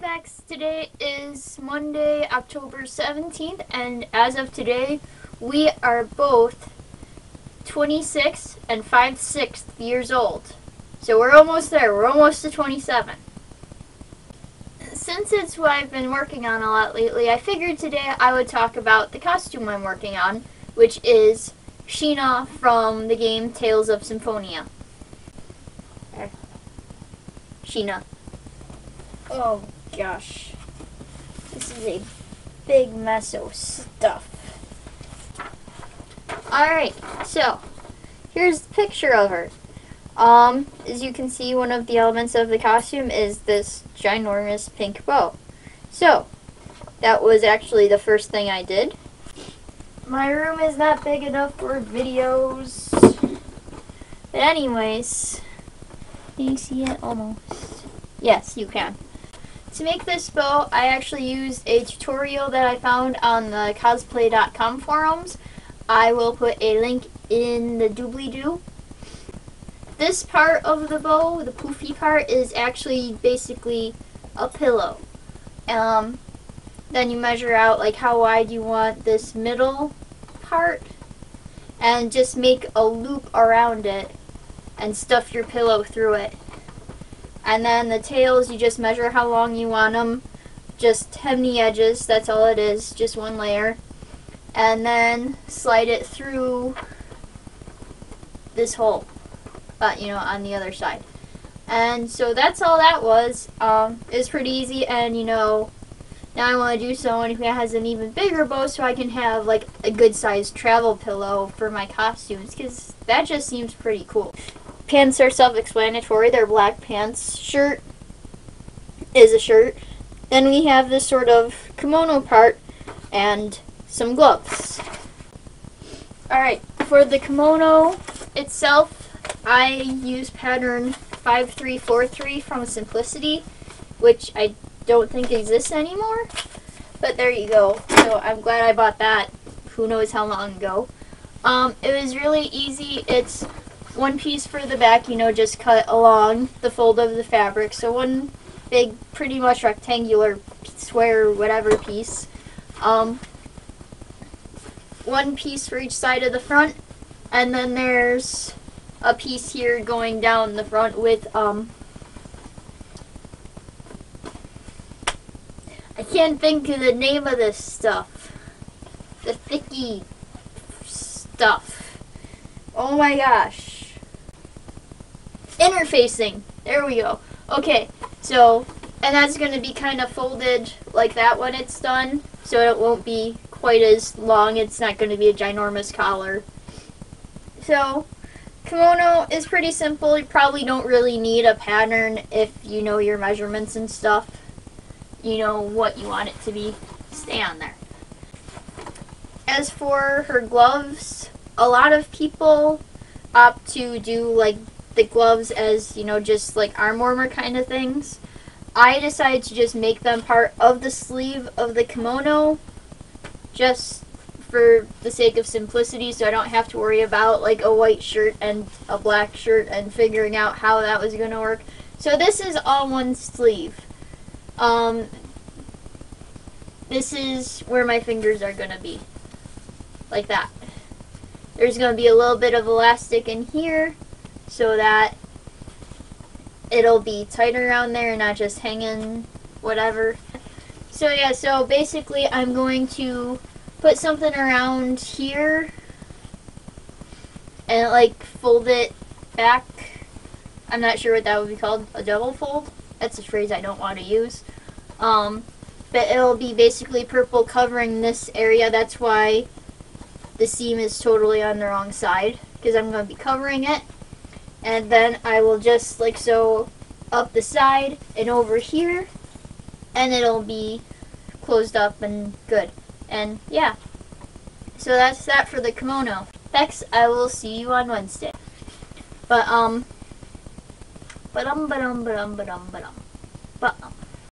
Bex. Today is Monday, October 17th, and as of today, we are both 26 and 5 sixths years old. So we're almost there. We're almost to 27. Since it's what I've been working on a lot lately, I figured today I would talk about the costume I'm working on, which is Sheena from the game Tales of Symphonia. Sheena. Oh gosh. This is a big mess of stuff. Alright, so here's the picture of her. Um, as you can see, one of the elements of the costume is this ginormous pink bow. So, that was actually the first thing I did. My room is not big enough for videos. But anyways, can you see it almost? Yes, you can. To make this bow, I actually used a tutorial that I found on the cosplay.com forums. I will put a link in the doobly-doo. This part of the bow, the poofy part, is actually basically a pillow. Um, then you measure out like how wide you want this middle part and just make a loop around it and stuff your pillow through it. And then the tails, you just measure how long you want them. Just hem the edges, that's all it is, just one layer. And then slide it through this hole, but you know, on the other side. And so that's all that was. Um, it was pretty easy, and you know, now I want to do someone who has an even bigger bow so I can have like a good sized travel pillow for my costumes, because that just seems pretty cool pants are self-explanatory. They're black pants. Shirt is a shirt. Then we have this sort of kimono part and some gloves. Alright, for the kimono itself, I use pattern 5343 from Simplicity, which I don't think exists anymore. But there you go. So I'm glad I bought that who knows how long ago. Um, it was really easy. It's one piece for the back, you know, just cut along the fold of the fabric. So one big, pretty much rectangular square whatever piece. Um, one piece for each side of the front. And then there's a piece here going down the front with, um, I can't think of the name of this stuff. The thicky stuff. Oh my gosh interfacing. There we go. Okay, so, and that's going to be kind of folded like that when it's done, so it won't be quite as long. It's not going to be a ginormous collar. So, kimono is pretty simple. You probably don't really need a pattern if you know your measurements and stuff. You know what you want it to be. Stay on there. As for her gloves, a lot of people opt to do like the gloves as, you know, just like arm warmer kind of things. I decided to just make them part of the sleeve of the kimono just for the sake of simplicity so I don't have to worry about like a white shirt and a black shirt and figuring out how that was going to work. So this is all one sleeve. Um, this is where my fingers are going to be. Like that. There's going to be a little bit of elastic in here so that it'll be tighter around there and not just hanging whatever. So yeah, so basically I'm going to put something around here and like fold it back. I'm not sure what that would be called, a double fold. That's a phrase I don't want to use. Um, but it'll be basically purple covering this area. That's why the seam is totally on the wrong side because I'm going to be covering it and then I will just like sew up the side and over here and it'll be closed up and good. And yeah. So that's that for the kimono. Bex I will see you on Wednesday. But um but um but um but um but um but um but um